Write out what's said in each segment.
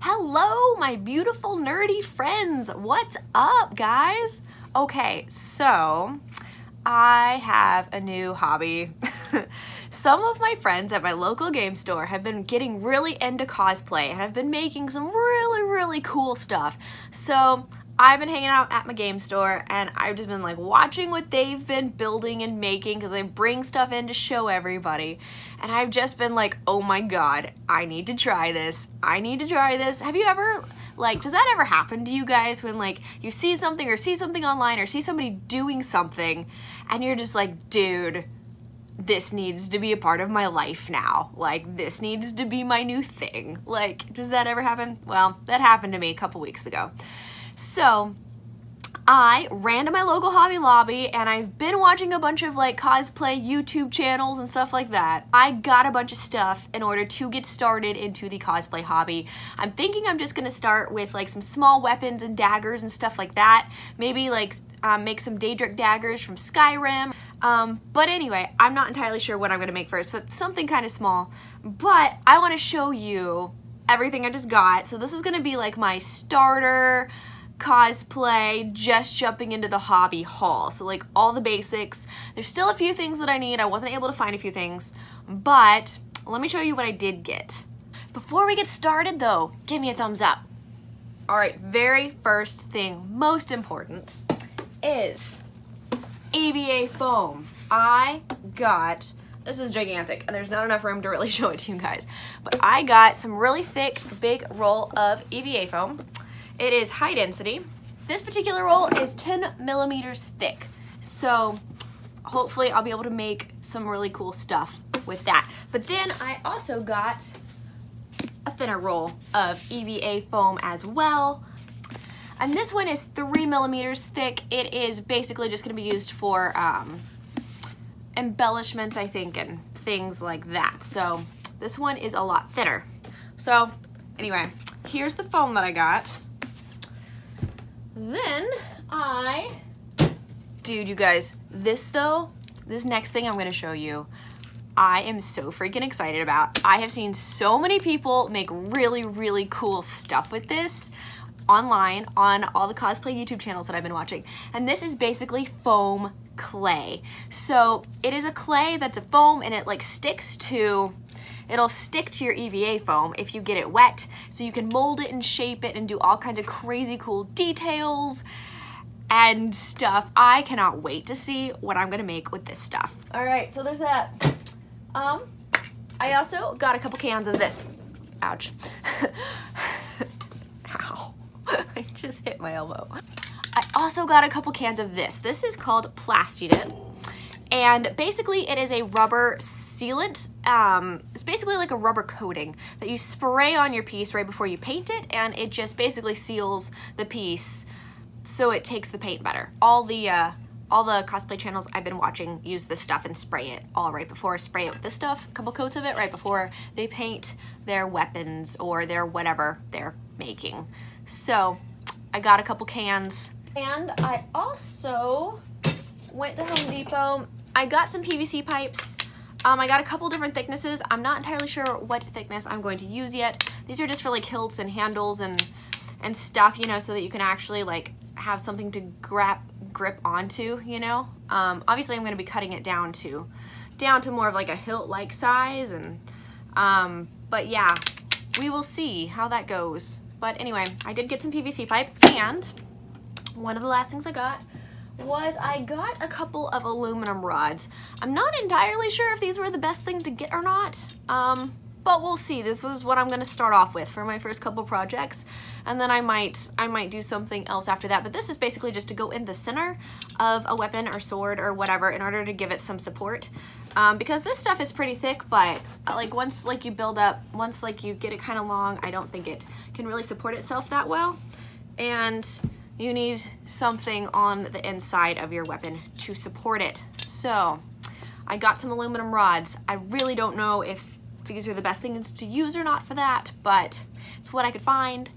Hello, my beautiful nerdy friends. What's up, guys? Okay, so I have a new hobby. some of my friends at my local game store have been getting really into cosplay and have been making some really, really cool stuff. So I've been hanging out at my game store and I've just been like watching what they've been building and making because they bring stuff in to show everybody. And I've just been like, oh my god, I need to try this. I need to try this. Have you ever, like, does that ever happen to you guys when like you see something or see something online or see somebody doing something and you're just like, dude, this needs to be a part of my life now. Like, this needs to be my new thing. Like, does that ever happen? Well, that happened to me a couple weeks ago. So I ran to my local Hobby Lobby and I've been watching a bunch of like cosplay YouTube channels and stuff like that. I got a bunch of stuff in order to get started into the cosplay hobby. I'm thinking I'm just gonna start with like some small weapons and daggers and stuff like that. Maybe like um, make some Daedric daggers from Skyrim. Um, but anyway, I'm not entirely sure what I'm gonna make first, but something kind of small. But I wanna show you everything I just got. So this is gonna be like my starter, cosplay, just jumping into the hobby haul. So like all the basics. There's still a few things that I need. I wasn't able to find a few things, but let me show you what I did get. Before we get started though, give me a thumbs up. All right, very first thing, most important, is EVA foam. I got, this is gigantic, and there's not enough room to really show it to you guys, but I got some really thick, big roll of EVA foam. It is high density. This particular roll is 10 millimeters thick. So hopefully I'll be able to make some really cool stuff with that. But then I also got a thinner roll of EVA foam as well. And this one is three millimeters thick. It is basically just gonna be used for um, embellishments, I think, and things like that. So this one is a lot thinner. So anyway, here's the foam that I got. Then I, dude, you guys, this though, this next thing I'm gonna show you, I am so freaking excited about. I have seen so many people make really, really cool stuff with this online on all the cosplay YouTube channels that I've been watching. And this is basically foam clay. So it is a clay that's a foam and it like sticks to It'll stick to your EVA foam if you get it wet, so you can mold it and shape it and do all kinds of crazy cool details and stuff. I cannot wait to see what I'm gonna make with this stuff. All right, so there's that. Um, I also got a couple cans of this. Ouch. Ow. I just hit my elbow. I also got a couple cans of this. This is called Plasti Dip. And basically it is a rubber sealant. Um, it's basically like a rubber coating that you spray on your piece right before you paint it and it just basically seals the piece so it takes the paint better. All the uh, all the cosplay channels I've been watching use this stuff and spray it all right before, spray it with this stuff, a couple coats of it right before they paint their weapons or their whatever they're making. So I got a couple cans and I also went to Home Depot. I got some PVC pipes. Um, I got a couple different thicknesses. I'm not entirely sure what thickness I'm going to use yet. These are just for like hilts and handles and and stuff, you know, so that you can actually like have something to grab grip onto, you know. Um, obviously, I'm going to be cutting it down to down to more of like a hilt-like size, and um, but yeah, we will see how that goes. But anyway, I did get some PVC pipe, and one of the last things I got was I got a couple of aluminum rods. I'm not entirely sure if these were the best thing to get or not, um, but we'll see. This is what I'm gonna start off with for my first couple projects, and then I might I might do something else after that. But this is basically just to go in the center of a weapon or sword or whatever in order to give it some support. Um, because this stuff is pretty thick, but uh, like once like you build up, once like you get it kind of long, I don't think it can really support itself that well. And you need something on the inside of your weapon to support it. So I got some aluminum rods. I really don't know if these are the best things to use or not for that, but it's what I could find.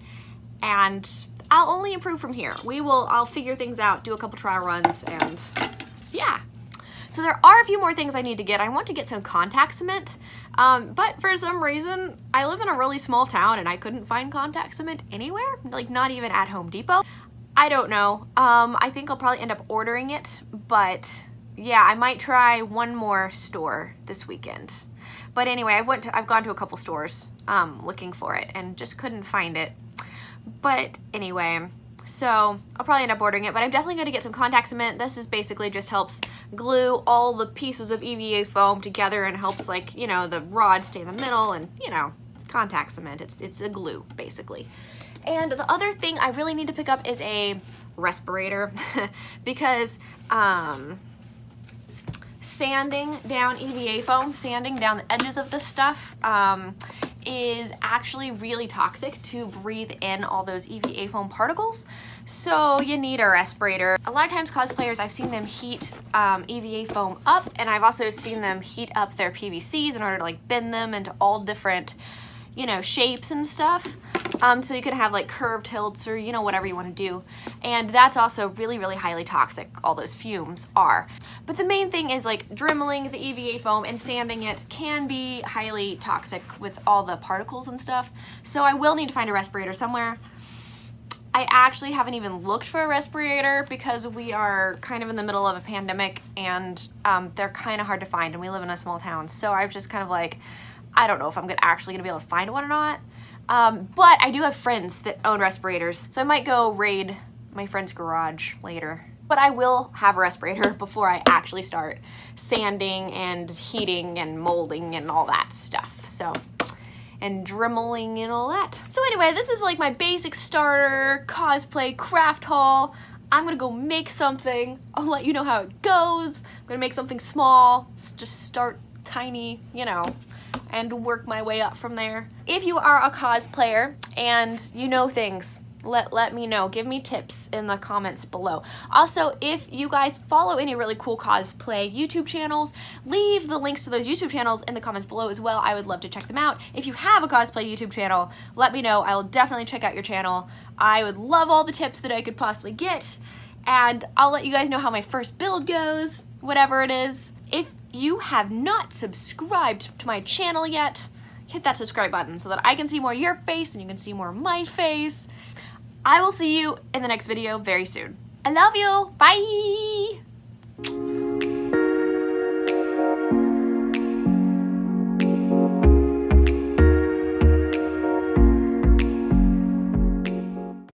And I'll only improve from here. We will, I'll figure things out, do a couple trial runs, and yeah. So there are a few more things I need to get. I want to get some contact cement, um, but for some reason, I live in a really small town and I couldn't find contact cement anywhere, like not even at Home Depot. I don't know. Um, I think I'll probably end up ordering it, but yeah, I might try one more store this weekend. But anyway, I went to, I've gone to a couple stores um, looking for it and just couldn't find it. But anyway, so I'll probably end up ordering it, but I'm definitely going to get some contact cement. This is basically just helps glue all the pieces of EVA foam together and helps like, you know, the rod stay in the middle and, you know, contact cement. It's, it's a glue, basically. And the other thing I really need to pick up is a respirator because um, sanding down EVA foam, sanding down the edges of this stuff, um, is actually really toxic to breathe in all those EVA foam particles. So you need a respirator. A lot of times cosplayers, I've seen them heat um, EVA foam up and I've also seen them heat up their PVCs in order to like bend them into all different, you know, shapes and stuff. Um, so you can have like curved hilts or, you know, whatever you want to do. And that's also really, really highly toxic, all those fumes are. But the main thing is like dremeling the EVA foam and sanding it can be highly toxic with all the particles and stuff. So I will need to find a respirator somewhere. I actually haven't even looked for a respirator because we are kind of in the middle of a pandemic and um, they're kind of hard to find and we live in a small town. So I'm just kind of like, I don't know if I'm gonna, actually gonna be able to find one or not. Um, but I do have friends that own respirators, so I might go raid my friend's garage later. But I will have a respirator before I actually start sanding and heating and molding and all that stuff. So, and dremeling and all that. So anyway, this is like my basic starter cosplay craft haul. I'm gonna go make something. I'll let you know how it goes. I'm gonna make something small, just start tiny, you know, and work my way up from there. If you are a cosplayer and you know things, let, let me know. Give me tips in the comments below. Also, if you guys follow any really cool cosplay YouTube channels, leave the links to those YouTube channels in the comments below as well. I would love to check them out. If you have a cosplay YouTube channel, let me know. I will definitely check out your channel. I would love all the tips that I could possibly get. And I'll let you guys know how my first build goes, whatever it is. If you have not subscribed to my channel yet, hit that subscribe button so that I can see more your face and you can see more my face. I will see you in the next video very soon. I love you. Bye.